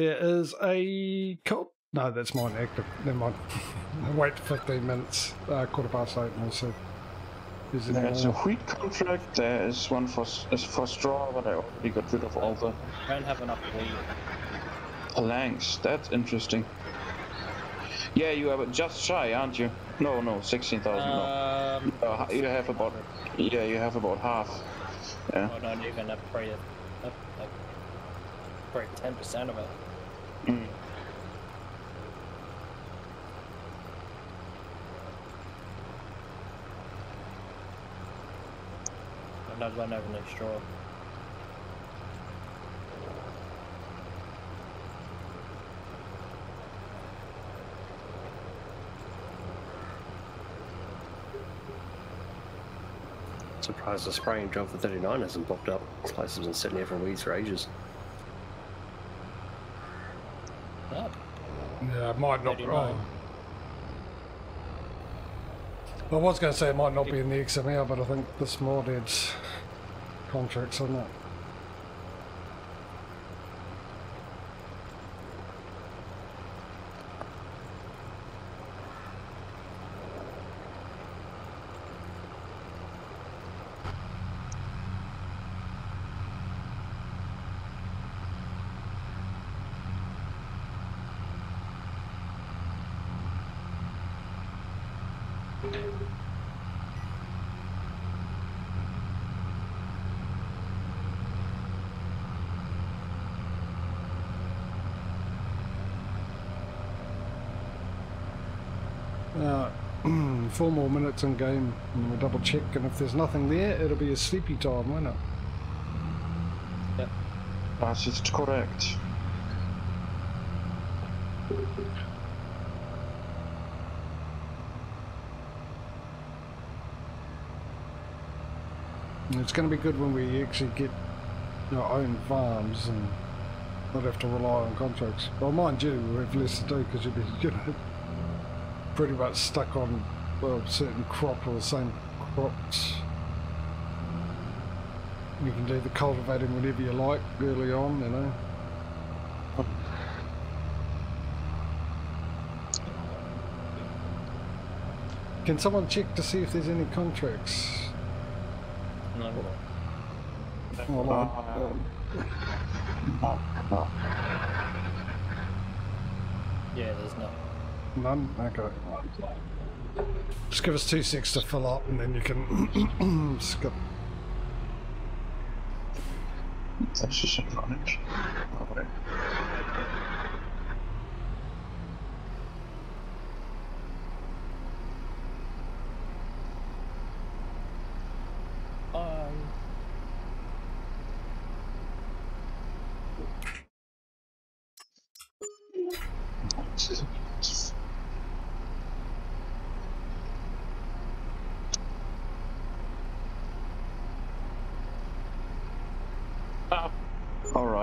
there is a cult. No, that's mine active. Never mind. Wait 15 minutes, uh, quarter past eight, and we'll see. Is it There's a wheat contract. There is one for is for straw, but I already got rid of all the Don't have enough wheat. planks. That's interesting. Yeah, you are just shy, aren't you? No, no, sixteen thousand. Um, no, uh, you have about yeah, you have about half. Yeah. I don't even have probably, have, like, probably ten percent of it. Mm. I'm not going have any straw. Surprised the spraying job for 39 hasn't popped up. This place has been sitting here for weeds for ages. Oh, Yeah, it might not. 39. Oh. I was going to say it might not be in the XML, but I think this mod adds contracts on that. Uh, four more minutes in game, and we'll double check, and if there's nothing there, it'll be a sleepy time, won't it? Yep. That is just correct. And It's going to be good when we actually get our own farms and not have to rely on contracts. Well, mind you, we'll have less to do because you'll be, you know, pretty much stuck on well, certain crop or the same crops. You can do the cultivating whenever you like early on, you know. Can someone check to see if there's any contracts? no. Hold on. Oh, Yeah, there's no. None? Okay. Just give us two secs to fill up and then you can skip. That's just ironic. Alright. Um,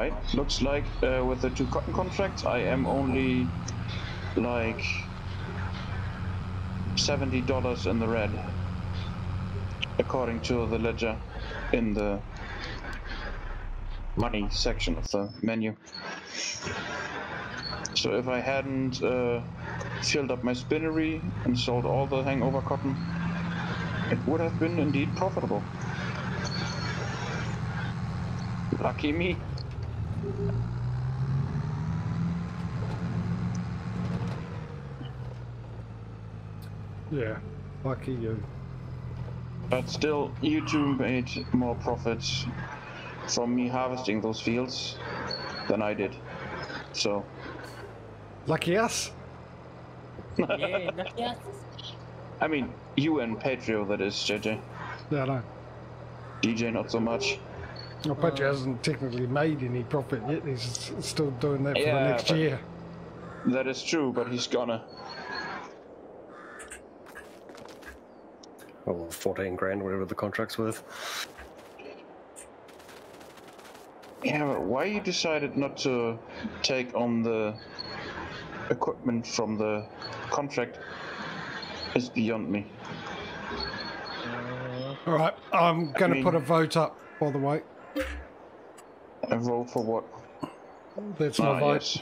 Alright, looks like uh, with the two cotton contracts, I am only like $70 in the red, according to the ledger in the money section of the menu. So if I hadn't uh, filled up my spinnery and sold all the hangover cotton, it would have been indeed profitable. Lucky me. Yeah. Lucky you. But still, you two made more profits from me harvesting those fields than I did. So, Lucky us? yeah, no, yeah. I mean, you and Patrio, that is, JJ. Yeah, no. DJ, not so much. I bet you hasn't technically made any profit yet. He's still doing that for Yeah, the next but- year. That is true, but he's gonna. Oh, well, 14 grand, whatever the contract's worth. Yeah, but why you decided not to take on the equipment from the contract is beyond me. All right, I'm going to mean- put a vote up, by the way. A vote for what? That's my Ah, vote. yes.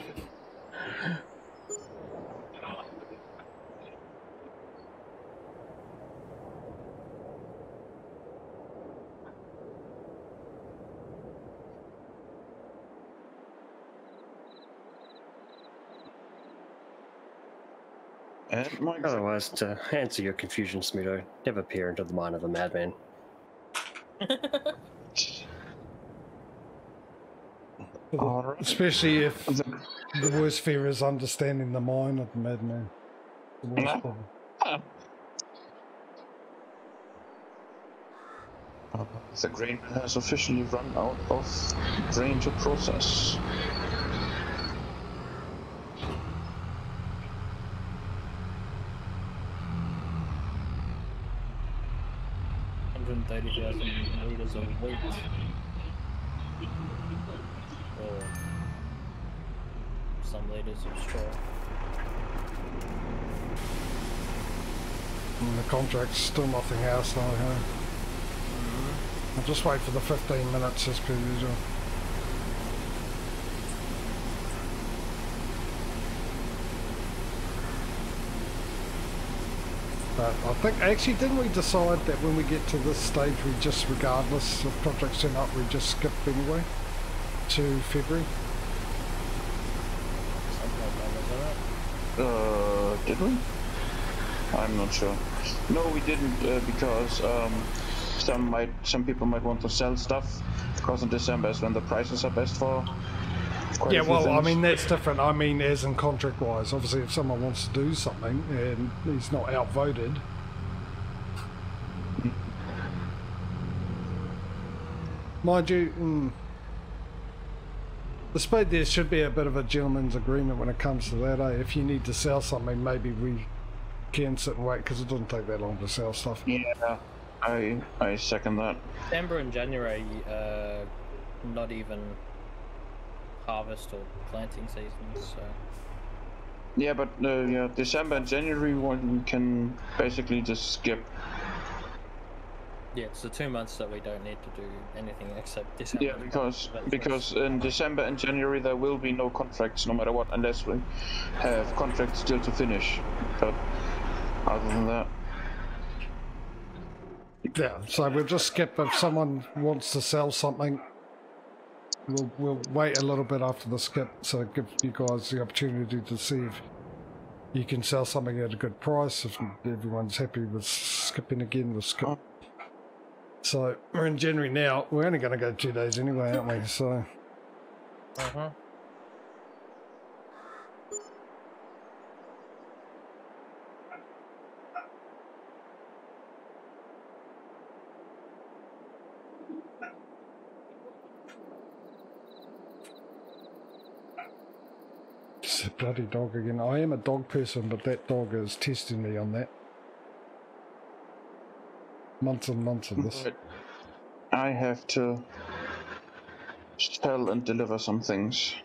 And my Otherwise, to answer your confusion, Smudo, never peer into the mind of a madman. Alright. Especially if The- the worst fear is understanding the mind of the madman. The worst Yeah. problem. The grain mill has officially run out of grain to process. Hundred and thirty thousand liters of wheat. Of the contract's still nothing else though, huh? I'll just wait for the 15 minutes as per usual. But I think, actually, didn't we decide that when we get to this stage, we just, regardless of contracts turn up, we just skip anyway to February? Something like that, wasn't it? Uh, did we? I'm not sure. No, we didn't uh, because um, some might, some people might want to sell stuff because in December is when the prices are best for. Yeah, well, I mean, that's different. I mean, as in contract wise, obviously, if someone wants to do something and he's not outvoted, mind you, mm, suppose there should be a bit of a gentleman's agreement when it comes to that. Eh? If you need to sell something, maybe we can sit and wait because it doesn't take that long to sell stuff. Yeah, I I second that. December and January, uh, not even harvest or planting seasons. So Yeah, but uh, yeah, December and January one we can basically just skip. Yeah, it's the two months that we don't need to do anything except December. Yeah, because because in December and January there will be no contracts no matter what unless we have contracts still to finish. But other than that, Yeah, so we'll just skip if someone wants to sell something. We'll, we'll wait a little bit after the skip so it gives you guys the opportunity to see if you can sell something at a good price. If everyone's happy with skipping again, we'll skip. Oh. So we're in January now. We're only going to go two days anyway, aren't we? So Uh-huh. it's a bloody dog again. I am a dog person, but that dog is testing me on that. Months and months of this. but I have to sell and deliver some things.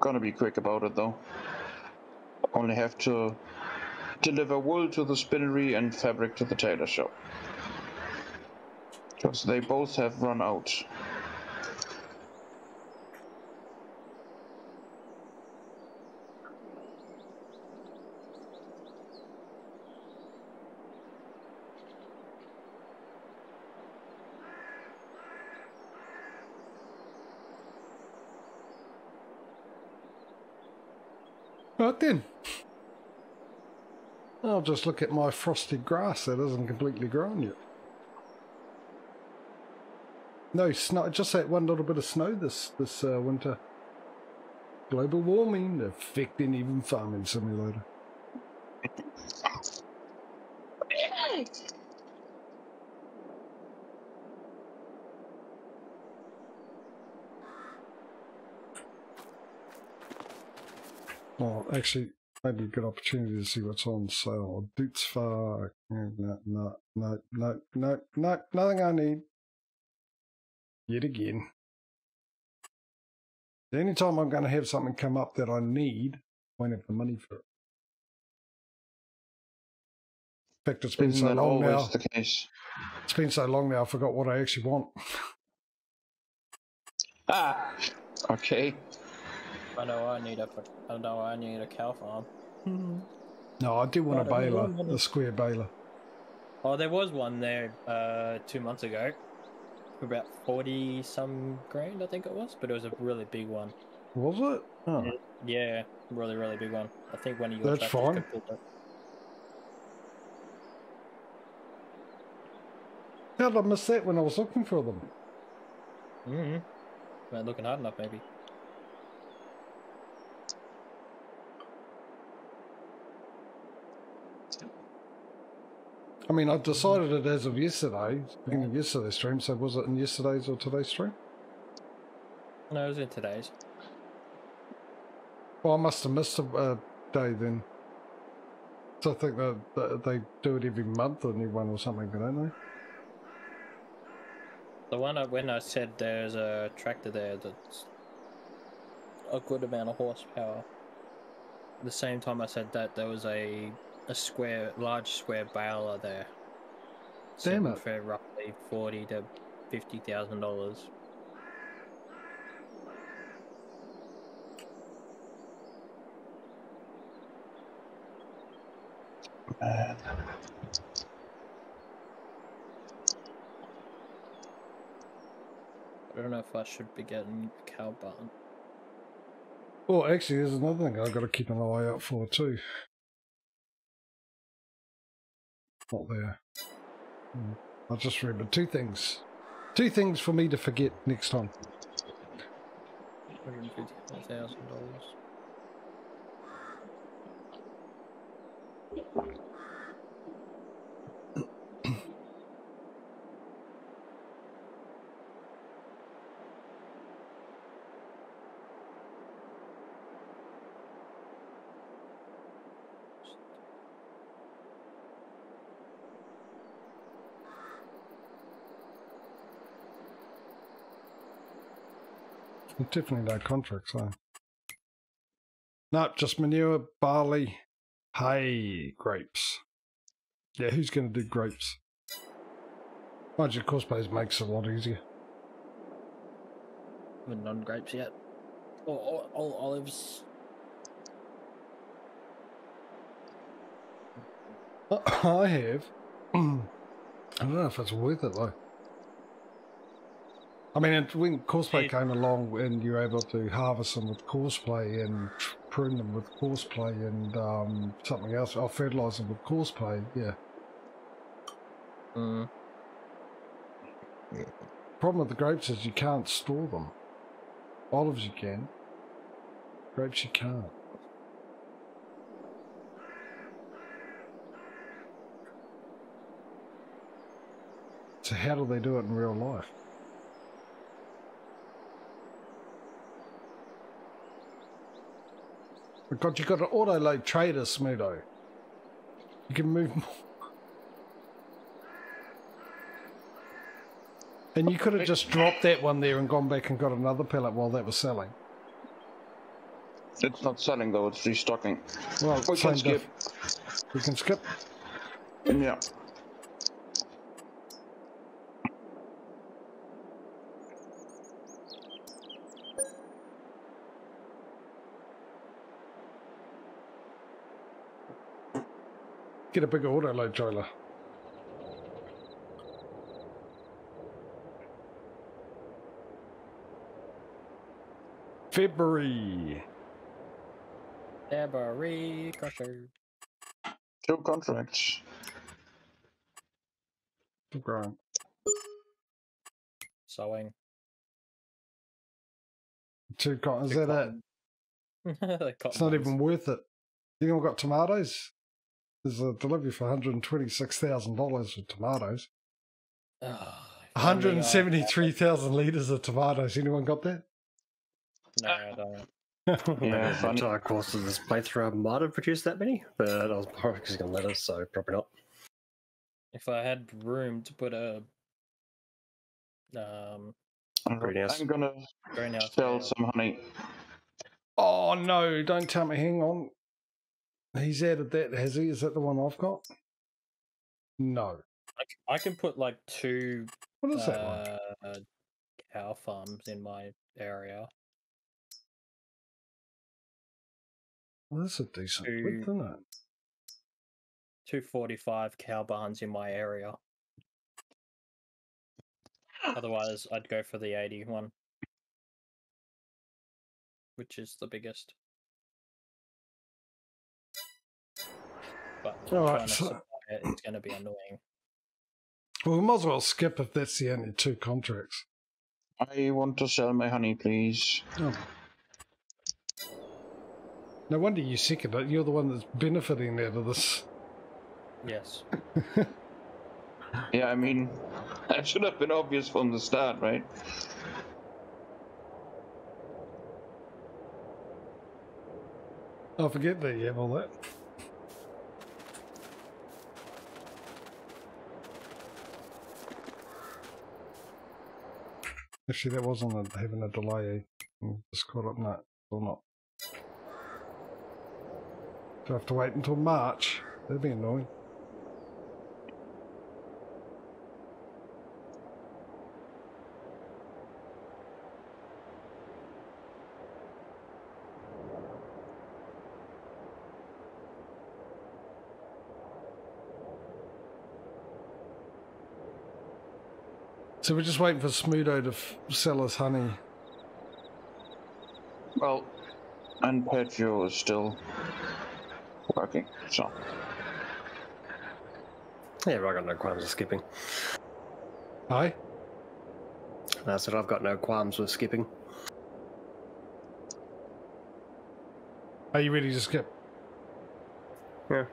Gonna be quick about it though. Only have to deliver wool to the spinnery and fabric to the tailor shop. Because they both have run out. Right then. I'll just look at my frosted grass that isn't completely grown yet. No snow, just that one little bit of snow this this uh, winter. Global warming affecting even farming simulator. Well, actually, maybe a good opportunity to see what's on sale. Boots for no, no, no, no, no, no, no, nothing I need. Yet again. Anytime I'm going to have something come up that I need, I won't have the money for it. In fact, it's been Isn't so long now. the case? It's been so long now. I forgot what I actually want. Ah, okay. I know I need a. I know I need a cow farm. No, I do want a Not a baler, million. a square baler. Oh, there was one there uh, two months ago for about 40 some grand, I think it was, but it was a really big one. Was it? Oh. Yeah, really, really big one. I think one of your That's tractors fine. could pull that. How did I miss that when I was looking for them? Mm-hmm. Not looking hard enough, maybe. I mean, I decided it as of yesterday, beginning of yesterday's stream. So was it in yesterday's or today's stream? No, it was in today's. Well, I must have missed a uh, day then. So I think that, that they do it every month, a new one or something, don't they? The one I, when I said there's a tractor there that's a good amount of horsepower. The same time I said that, there was a a square, large square baler there. Damn selling it. For roughly forty to fifty thousand dollars. I don't know if I should be getting a cow barn. Well, actually, there's another thing I've got to keep an eye out for too thought there. Hmm. I just remembered two things. Two things for me to forget next time. $155,000. Definitely no contracts, huh? Nope, just manure, barley, hay, grapes. Yeah, who's going to do grapes? Mind you, Courseplays makes it a lot easier. With non-grapes yet. Or, or, or olives. I have. I don't know if it's worth it though. I mean, it, when Courseplay It- came along and you were able to harvest them with Courseplay and prune them with Courseplay and um, something else, or fertilise them with Courseplay, yeah. Mm. Problem with the grapes is you can't store them. Olives you can. Grapes you can't. So how do they do it in real life? But God, you've got an auto load trailer, Smudo. You can move more. And you could have just dropped that one there and gone back and got another pellet while that was selling. It's not selling though, it's restocking. Well, We can skip. We can skip. Yeah. Get a bigger auto load trailer. February. February Crusher. Two contracts. Right. Sewing. Two con- is Two that it? It's not even worth it. You know, got tomatoes. There's a delivery for $126,000 of tomatoes. Oh, if only I- 173,000 litres of tomatoes. Anyone got that? No, I don't. Yeah, the fun. entire course of this playthrough I might have produced that many, but I was probably just going to let us, so probably not. If I had room to put a um Greenhouse. I'm gonna sell some honey. Oh, no. Don't tell me. Hang on. He's added that, has he? Is that the one I've got? No. I, I can put like two What is that one? uh, cow farms in my area. Well, that's a decent Two- width, isn't it? 245 cow barns in my area. Otherwise, I'd go for the 81, which is the biggest. But All right, trying to so- supply it is going to be annoying. Well, we might as well skip if that's the only two contracts. I want to sell my honey, please. Oh. No wonder you second it. You're the one that's benefiting out of this. Yes. Yeah, I mean, that should have been obvious from the start, right? I forget that you have all that. Actually, that wasn't a, having a delay. eh? Mm, Just caught up now, or not. Do I have to wait until March? That'd be annoying. So we're just waiting for Smudo to f- sell us honey. Well, and Pedro is still working, so. Yeah, but I got no qualms with skipping. Aye? And I said I've got no qualms with skipping. Are you ready to skip? Yeah.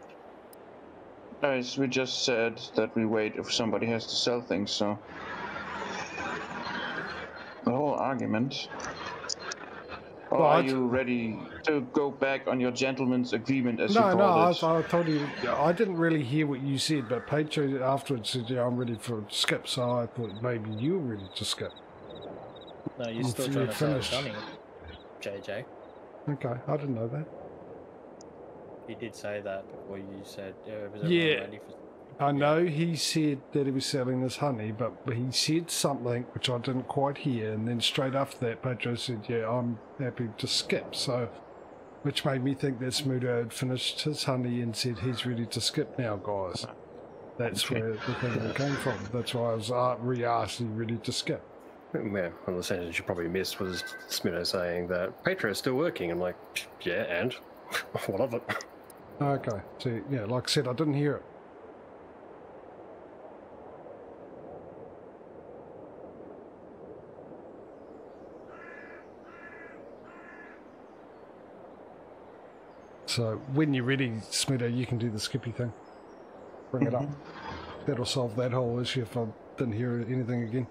Guys, we just said that we wait if somebody has to sell things, so. The argument. Or Well, are you ready to go back on your gentleman's agreement as No, you no, I, called it? I told you, I didn't really hear what you said, but Pedro afterwards said, yeah, I'm ready for a skip, so I thought maybe you were ready to skip. No, you're I'm still trying to finish. finished. Johnny, JJ. Okay, I didn't know that. You did say that before you said, uh, was everyone Yeah. ready for I know he said that he was selling his honey, but he said something which I didn't quite hear, and then straight after that, Pedro said, yeah, I'm happy to skip, so... Which made me think that Smudo had finished his honey and said he's ready to skip now, guys. That's Okay. where the thing came from. That's why I was uh, re-asked, "Are you ready to skip? Yeah, one of the sentences you probably missed was Smitto saying that Petro's still working. I'm like, yeah, and what of it? Okay, so yeah, like I said, I didn't hear it. So when you're ready, Smitto, you can do the Skippy thing. Bring it up. Mm-hmm. That'll solve that whole issue if I didn't hear anything again.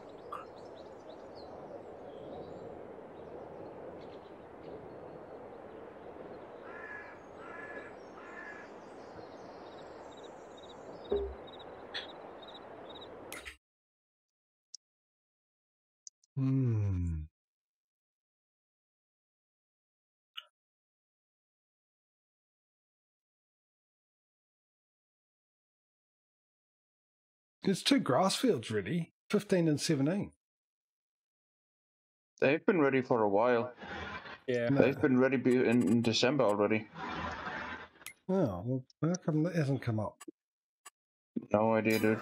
There's two grass fields really. 15 and 17. They've been ready for a while. Yeah. They've been ready in, in December already. Oh, well, how come that hasn't come up? No idea, dude.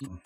Hmm.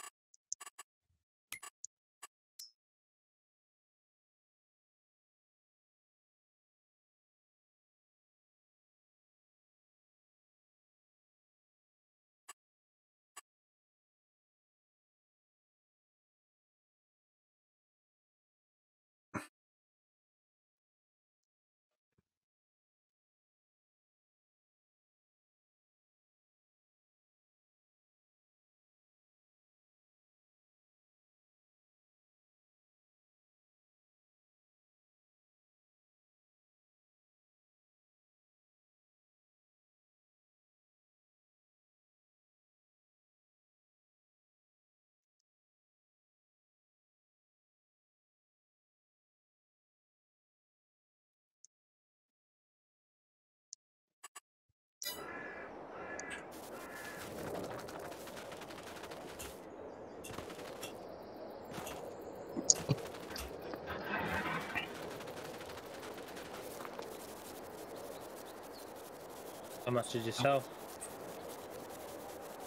How much did you sell?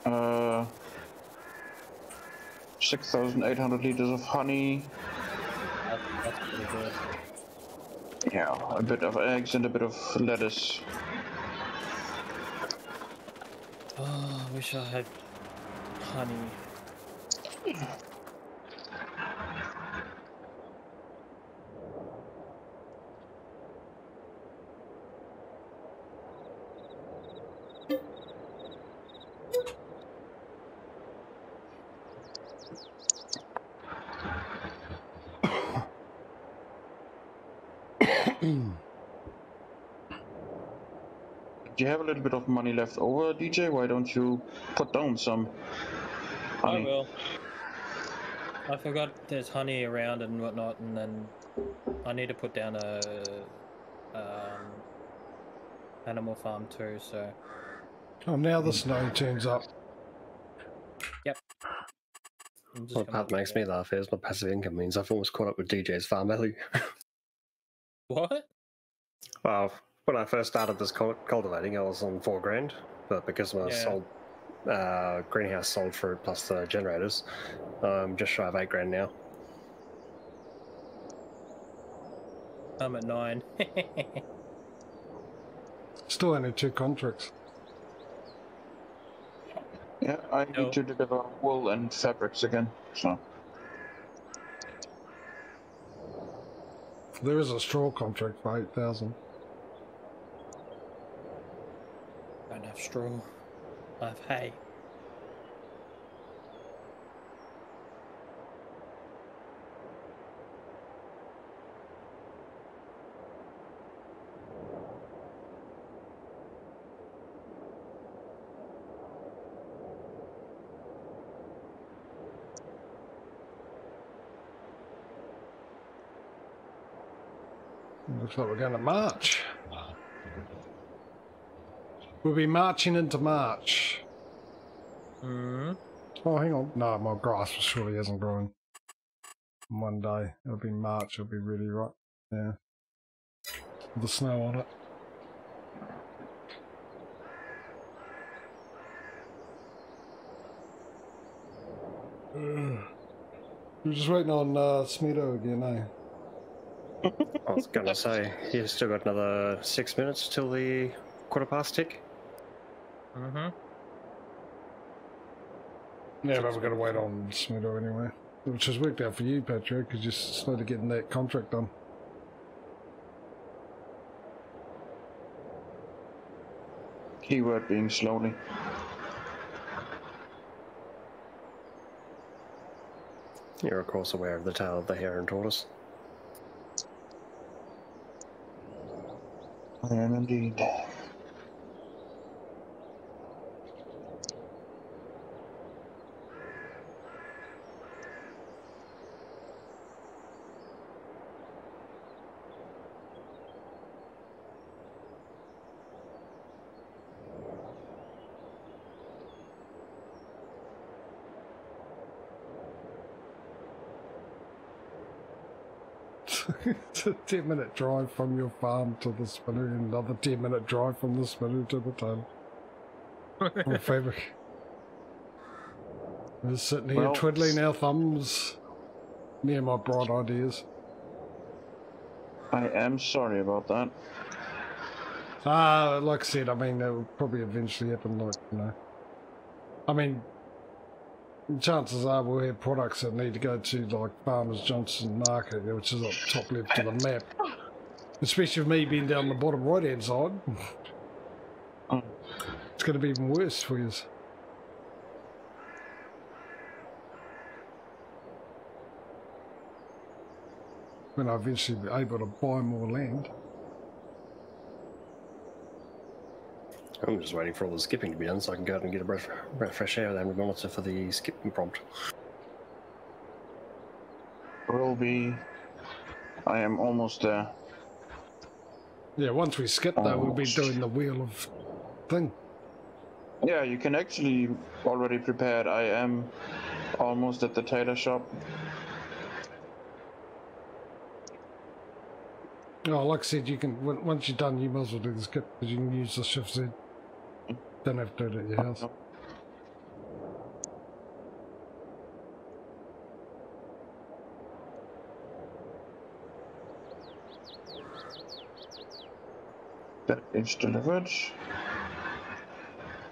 Uh, 6,800 liters of honey. That, that's pretty good. Yeah, a bit of eggs and a bit of lettuce. Oh, I wish I had honey. Have a little bit of money left over, DJ? Why don't you put down some honey? I will. I forgot there's honey around and whatnot, and then I need to put down a um, animal farm too. So Oh, now the snow turns up. I'm just What gonna part makes me laugh is my passive income means I've almost caught up with DJ's farm value. What? well, when I first started this cultivating, I was on four grand, but because my Yeah. sold uh, greenhouse sold for plus the generators, I'm just shy of eight grand now. I'm at nine. Still only two contracts. Yeah, I No. need to deliver wool and fabrics again. So There is a straw contract for 8,000. don't have straw. I have hay. Looks like we're going to March. We'll be marching into March. Hmm. Oh, hang on. No, my grass surely hasn't grown. One day. It'll be March. It'll be really right. Yeah. With the snow on it. We're just waiting on uh, Smeeto again, eh? I was gonna say, you've still got another six minutes till the quarter past tick. Mm-hmm. Yeah, but we're going to wait on Smudo anyway. Which has worked out for you, Patrick, because you're slowly getting that contract done. keyword being slowly. You're of course aware of the tale of the hare and tortoise. I am indeed. It's a 10 minute drive from your farm to the spinner and another 10 minute drive from the spinner to the tunnel. Or fabric. We're sitting here Well, twiddling our thumbs near my bright ideas. I am sorry about that. Uh, like I said, I mean, that will probably eventually happen, like, you know. I mean, chances are we'll have products that need to go to, like, Farmers Johnson Market, which is up top left of the map. Especially with me being down the bottom right hand side. It's going to be even worse for you. When I eventually be able to buy more land. I'm just waiting for all the skipping to be done so I can go out and get a breath, breath fresh air and monitor for the skipping prompt. Will be. I am almost there. Yeah, once we skip though, we'll be doing the wheel of thing. Yeah, you can actually already prepared. I am almost at the tailor shop. Oh, like I said, you can once you're done, you might as well do the skip because you can use the shift Z. Don't have to do it your house. That is delivered.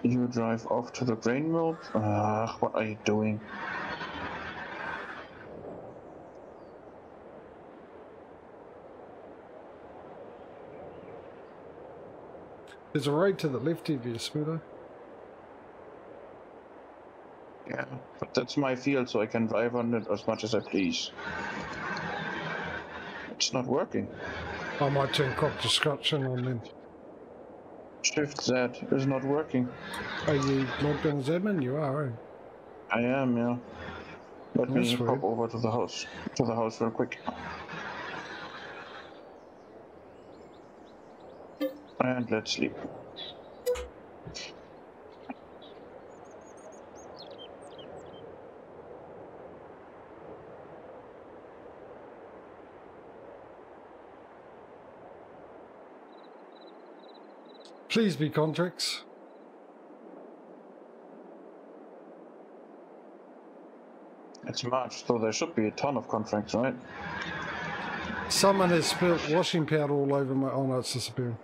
You drive off to the grain mill. Ah, what are you doing? There's a road to the left of you, Smudo. Yeah, but that's my field, so I can drive on it as much as I please. It's not working. I might turn crop destruction on then. Shift Z is not working. Are you logged in as admin? You are, eh? I am, yeah. Let me pop over to the house. To the house real quick. And let's sleep. Please be contracts. It's March, so there should be a ton of contracts, right? Someone has spilt washing powder all over my. Oh no, it's disappearing.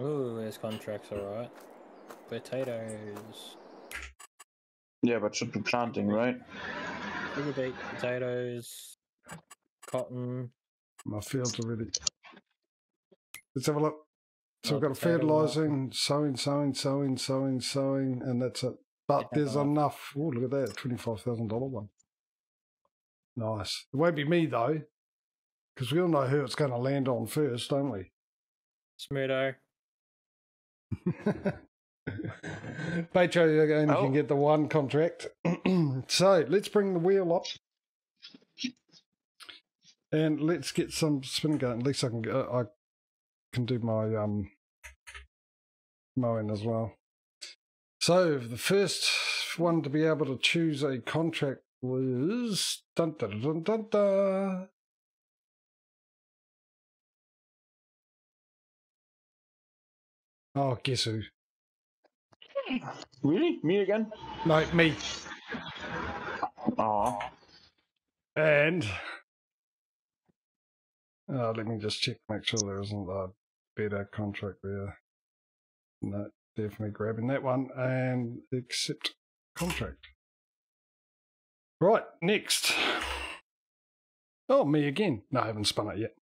Ooh, there's contracts, alright. Potatoes. Yeah, but should be planting, right? Sugar beet, potatoes, cotton. My fields are ready. Let's have a look. So we've got a potato fertilising, sowing, sowing, sowing, sowing, sowing, and that's it. But Yeah, there's enough. Oh, look at that, twenty-five thousand dollar one. Nice. It won't be me though, because we all know who it's going to land on first, don't we? Smudo. Petro again, you Oh. can get the one contract. so let's bring the wheel up. And let's get some spin going. At least I can go, I can do my um mowing as well. So the first one to be able to choose a contract was dun dun dun dun dun. Oh, guess who? Really? Me again? No, me. Aw. And uh, let me just check, make sure there isn't a better contract there. No, definitely grabbing that one and accept contract. Right, next. Oh, me again. No, I haven't spun it yet.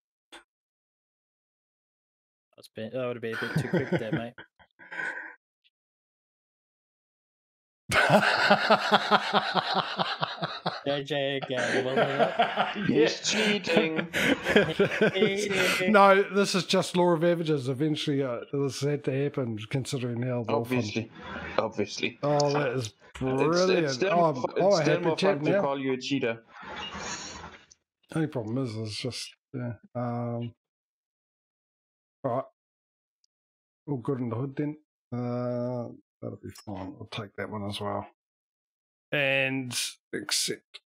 That's been, that would have been a bit too quick there, mate. JJ again. wasn't it? He's cheating. no, this is just law of averages. Eventually, uh, this had to happen, considering how often. Obviously. Obviously. Oh, that is It's, brilliant. it's still, oh, fu- oh, it's still happy more chap fun to now. call you a cheater. Only problem is, is just yeah. Um, all right, all good in the hood then. Uh, that'll be fine. I'll take that one as well, and accept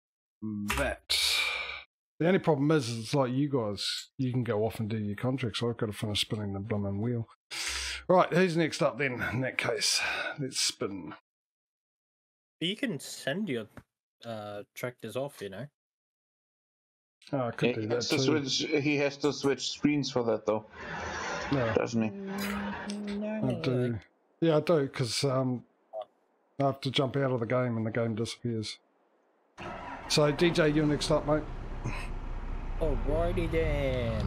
that. The only problem is, it's like you guys, you can go off and do your contracts. So I've got to finish spinning the blooming wheel. Right, who's next up then? In that case, let's spin. You can send your uh, tractors off, you know. Oh, I could He do that has, to too. switch, he has to switch screens for that, though, No. doesn't he? I do. Yeah, I do, because um, I have to jump out of the game and the game disappears. So, DJ, you're next up, mate. Alrighty then.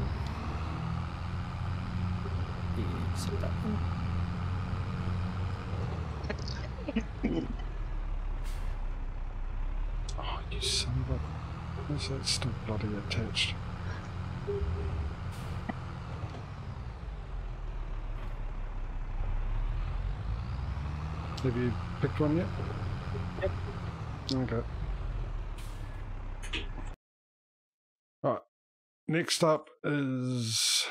Yeah, accept that one. Oh, you son of a... Where's that still bloody attached? Have you picked one yet? Yep. Okay. Right. Next up is...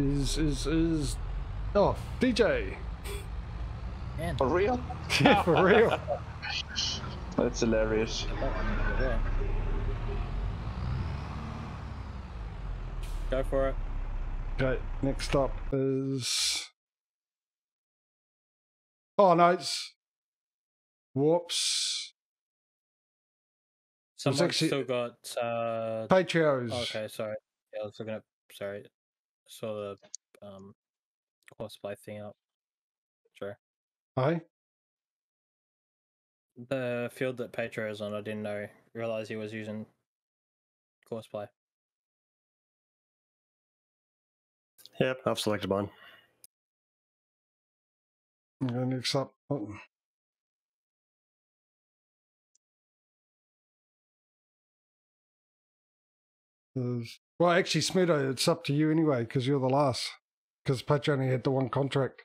Is, is, is... Oh, DJ! Man, For real? Yeah, for real. That's hilarious. that one over there. Go for it. Okay, next up is. Oh no! It's... Whoops. Someone's actually- still got. Uh... Patrio's. Okay, sorry. Yeah, I was looking at. Sorry, saw the um Courseplay thing up. Sure. Hey? The field that Petro is on, I didn't know. Realize he was using Courseplay. Yep, I've selected mine. Okay, next up. Oh. Is- Well, actually, Smedo, it's up to you anyway, because you're the last. Because Patch only had the one contract.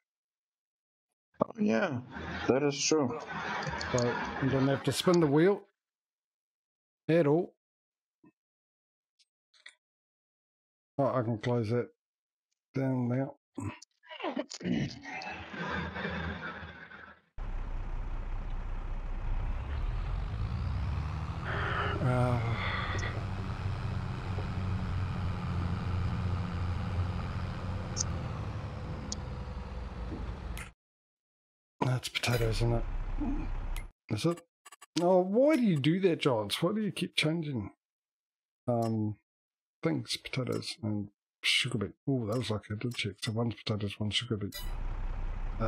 Oh, yeah, that is true. So you don't have to spin the wheel at all. Oh, I can close that down now. Uh, that's potatoes, isn't it? Is it? Oh, why do you do that, Johns? Why do you keep changing um things? Potatoes and sugar beet. Oh, that was like I did check. So one's potatoes, one's sugar beet. Uh,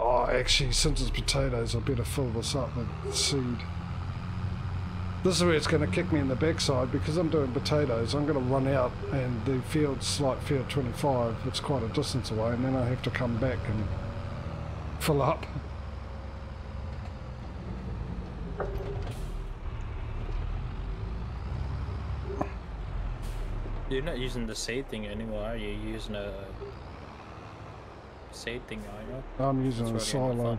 oh, actually, since it's potatoes, I better fill this up with seed. This is where it's going to kick me in the backside because I'm doing potatoes. I'm going to run out, and the field's like field 25. It's quite a distance away, and then I have to come back and fill up. You're not using the seed thing anymore, are you? You're using a seed thing, are you? I'm using a That's what I silo. I need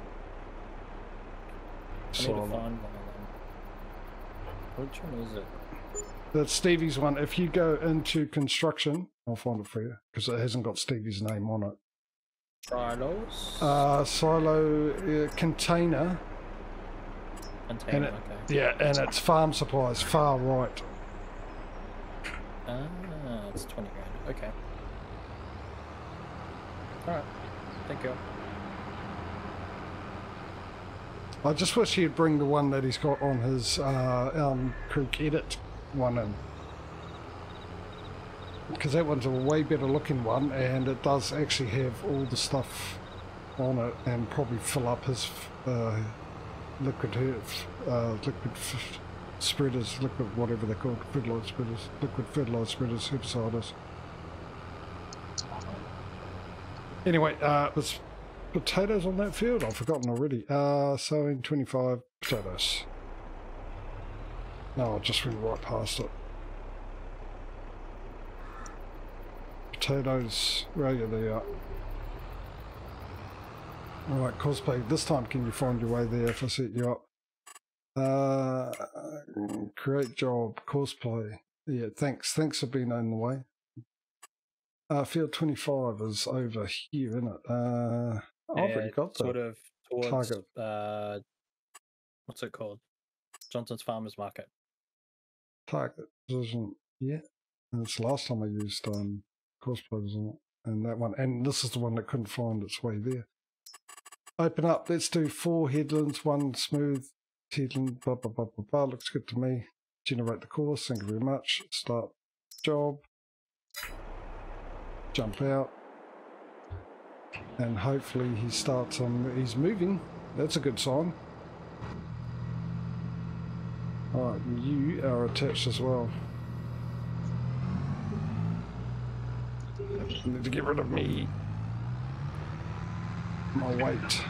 to Silo. find one of them. Which one is it? That's Stevie's one. If you go into construction, I'll find it for you because it hasn't got Stevie's name on it. Silos? Uh, silo uh, container. Container, it- okay. Yeah, and it's farm supplies, far right. Ah, it's 20 grand. Okay. Alright. Thank you. I just wish he'd bring the one that he's got on his uh, Elm Creek edit one in. Because that one's a way better looking one and it does actually have all the stuff on it and probably fill up his uh, liquid uh, liquid spreaders, liquid whatever they're called, fertilizer spreaders, liquid fertilizer spreaders, herbicides. Anyway, uh, there's potatoes on that field? I've forgotten already. Uh, sowing 25 potatoes. No, I just went right past it. Potatoes, where are you? There. Alright, Courseplay. This time can you find your way there if I set you up? Uh, create job, Courseplay. Yeah, thanks. Thanks for being on the way. Uh, field 25 is over here, isn't it? Uh, I've already got sort of towards target. uh what's it called? Johnson's Farmers Market. target position yeah and it's the last time I used um cosplayers on it and that one and this is the one that couldn't find its way there open up let's do four headlands one smooth headland blah blah blah blah blah looks good to me generate the course thank you very much start job jump out and hopefully he starts on he's moving that's a good sign Alright, you are attached as well. I need to get rid of me. My weight.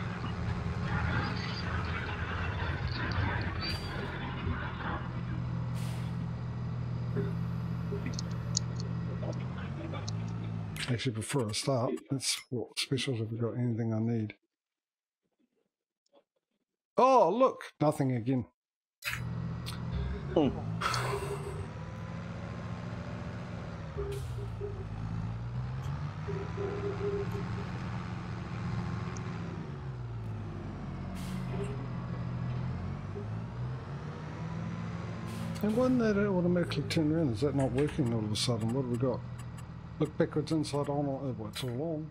Actually, before I start, let's what specials have we got? Anything I need? Oh, look! Nothing again. Hmm. And when that automatically turn around, is that not working all of a sudden? What have we got? Look backwards, inside on, or well, it's all on.